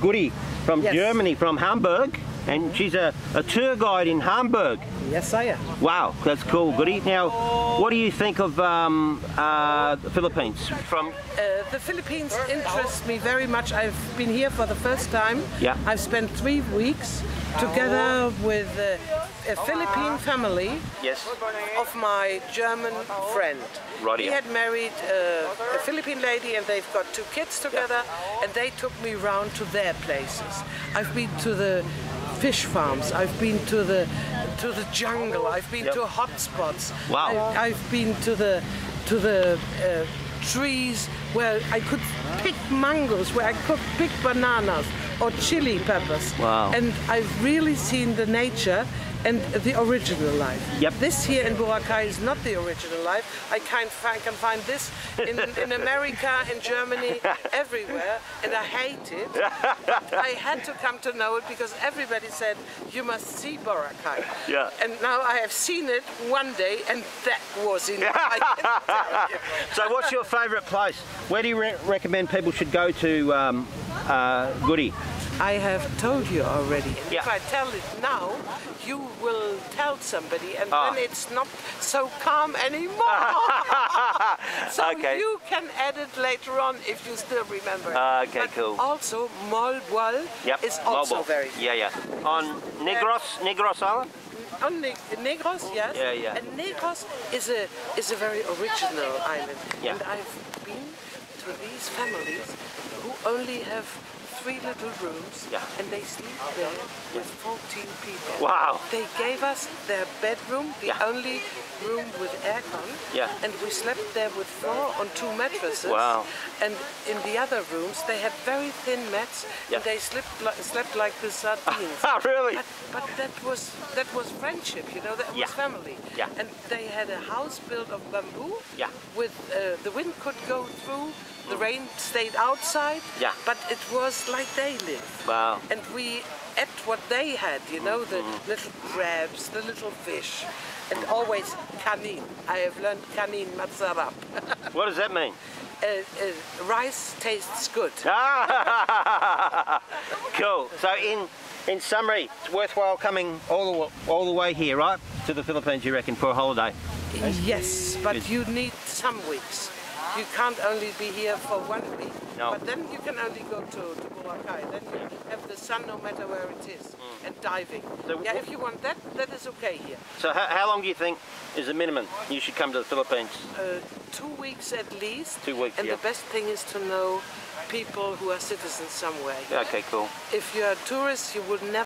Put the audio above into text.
Goody from Yes. Germany, from Hamburg, and she's a, a tour guide in Hamburg. Yes, I am. Wow, that's cool, Goody. Now, what do you think of um, uh, the Philippines? From Uh, the Philippines interests me very much. I've been here for the first time. Yeah. I've spent three weeks together with uh, a Philippine family yes, of my German friend. Righty. He had married uh, a Philippine lady and they've got two kids together and they took me round to their places. I've been to the fish farms, I've been to the to the jungle, I've been Yep. to hot spots. Wow. I, I've been to the to the uh, trees where I could pick mangoes, where I could pick bananas or chili peppers. Wow. And I've really seen the nature and the original life. Yep. This here in Boracay is not the original life. I can find, can find this in, in America, in Germany, everywhere, and I hate it. But I had to come to know it because everybody said, you must see Boracay. Yeah. And now I have seen it one day, and that was enough. So, what's your favourite place? Where do you re- recommend people should go to um, uh, Goody? I have told you already. And Yeah. If I tell it now, you will tell somebody, and Ah. then it's not so calm anymore. so Okay. you can add it later on if you still remember. Ah, okay, but cool. Also, Moalboal Yep. is also very Yeah, yeah. On Negros, Negros Island? on Ne- Negros, yes. Yeah, yeah. And Negros is a is a very original island. Yeah. And I've been to these families who only have three little rooms Yeah. and they sleep there with 14 people. Wow. They gave us their bedroom, the Yeah. only room with aircon. Yeah. And we slept there with four on two mattresses. Wow. And in the other rooms they had very thin mats Yeah. and they slept li- slept like the sardines. Oh, really? But, but that was that was friendship, you know. That Yeah. was family. Yeah. And they had a house built of bamboo. Yeah. With uh, the wind could go through, the rain stayed outside. Yeah. But it was like they live. Wow. And we ate what they had, you know, the Mm-hmm. little crabs, the little fish, and always kanin. I have learned kanin masarap. What does that mean? uh, uh, rice tastes good. cool. So in in summary, it's worthwhile coming all the all the way here, right, to the Philippines. You reckon for a holiday? Yes, but you need some weeks. You can't only be here for one week. No. But then you can only go to, to Boracay. Then you have the sun no matter where it is. And diving. Mm. So yeah, if you want that, that is okay here. So how, how long do you think is the minimum you should come to the Philippines? Uh, two weeks at least. Two weeks, And yeah. the best thing is to know people who are citizens somewhere. Yeah, Okay, cool. If you are a tourist, you would never